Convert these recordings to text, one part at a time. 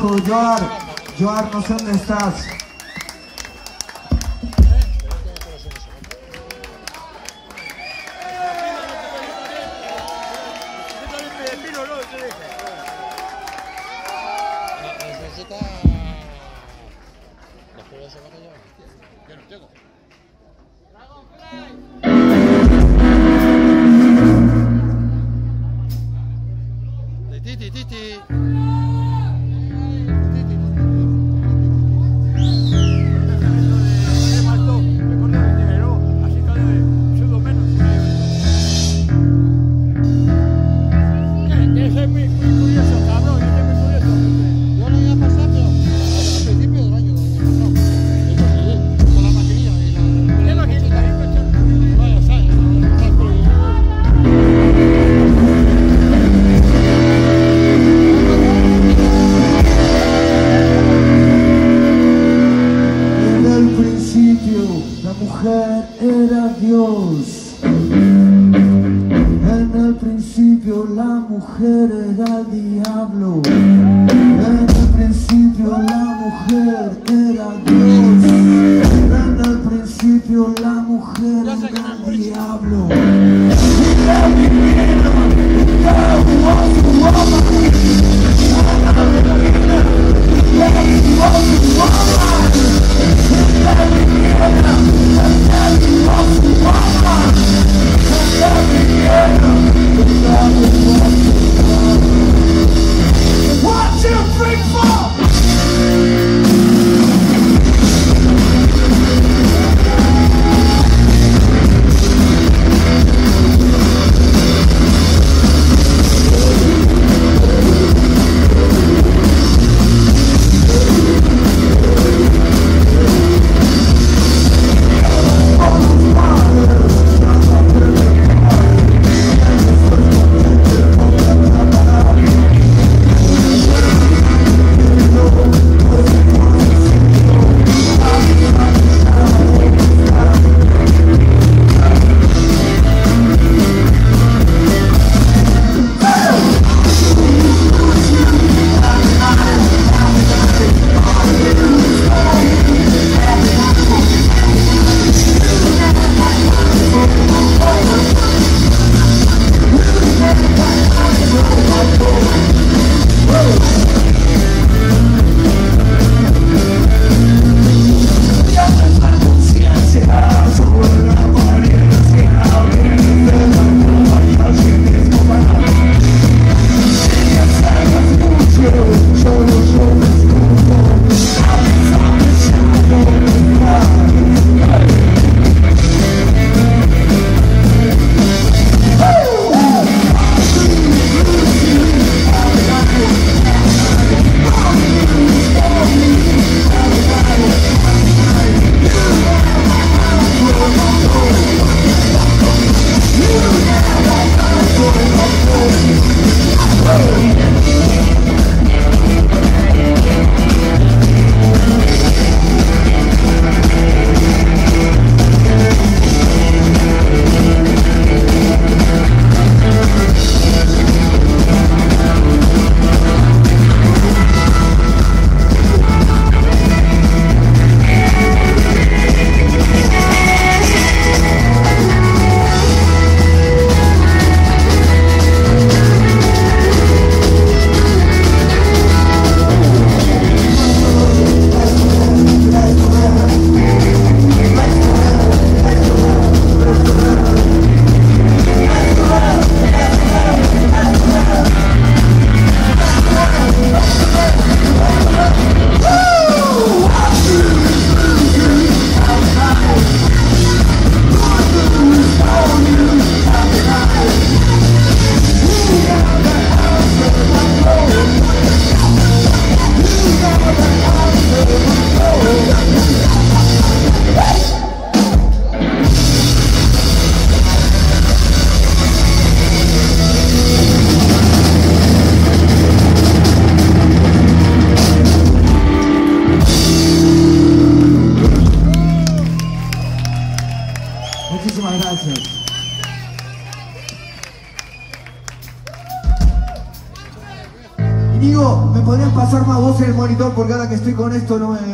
Casco, Joar, Joar, no sé dónde estás. Con esto no me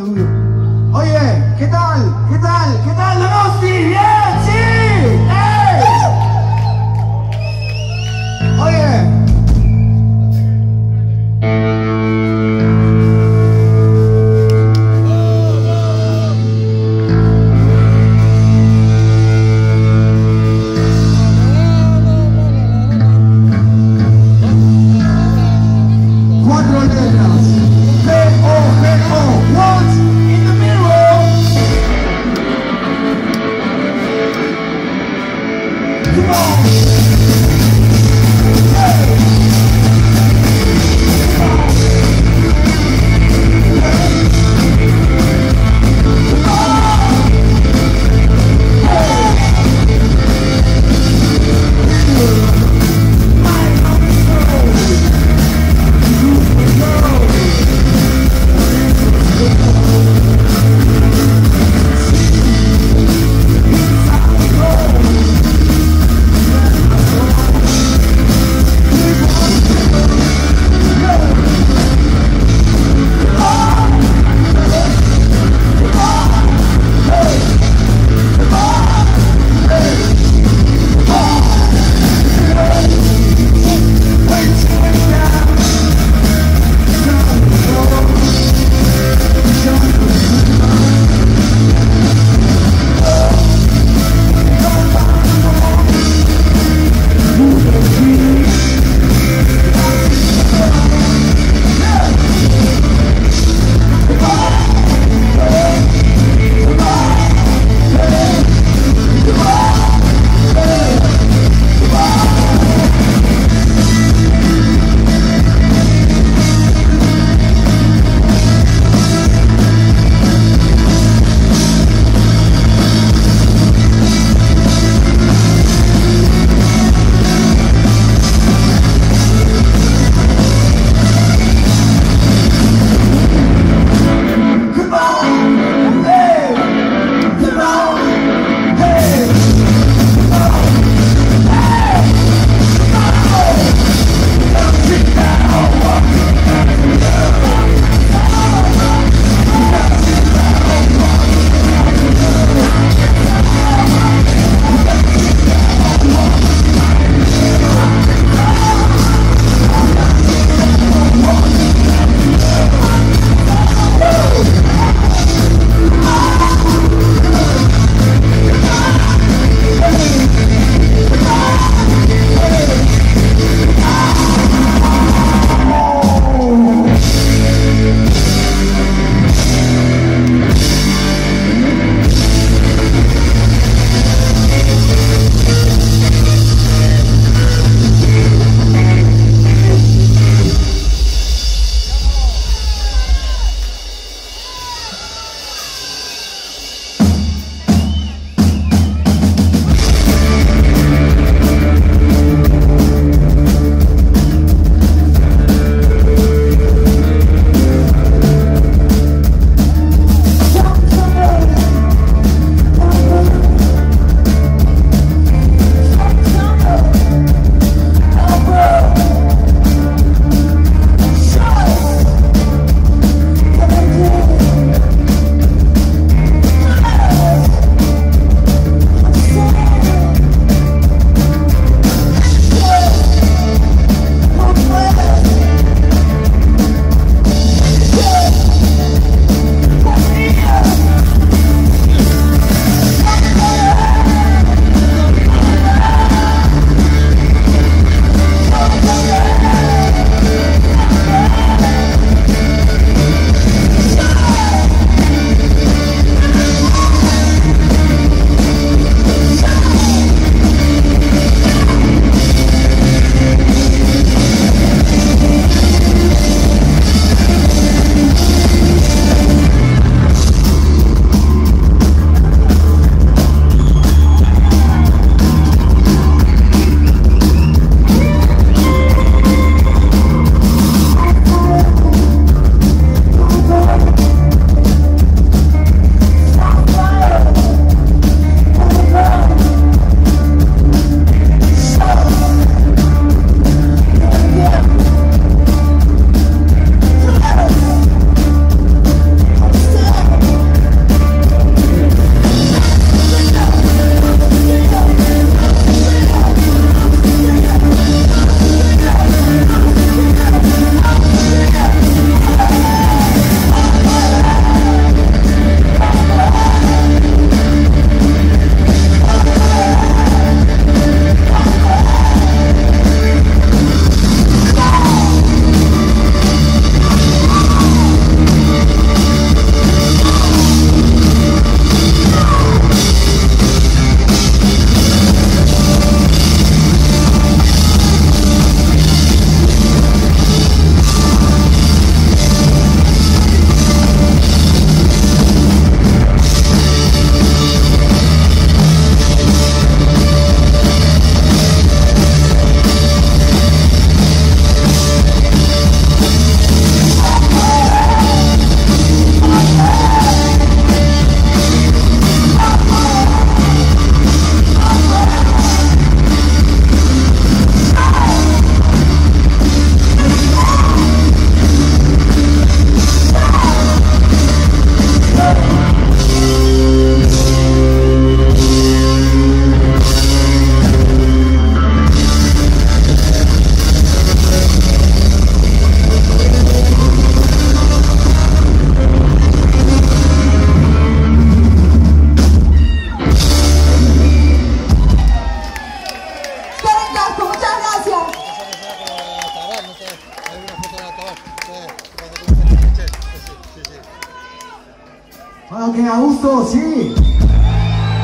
Ok, a gusto, sí.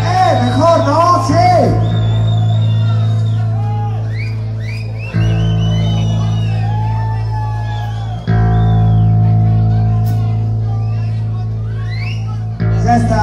¡Eh, mejor, no! ¡Sí! Ya está.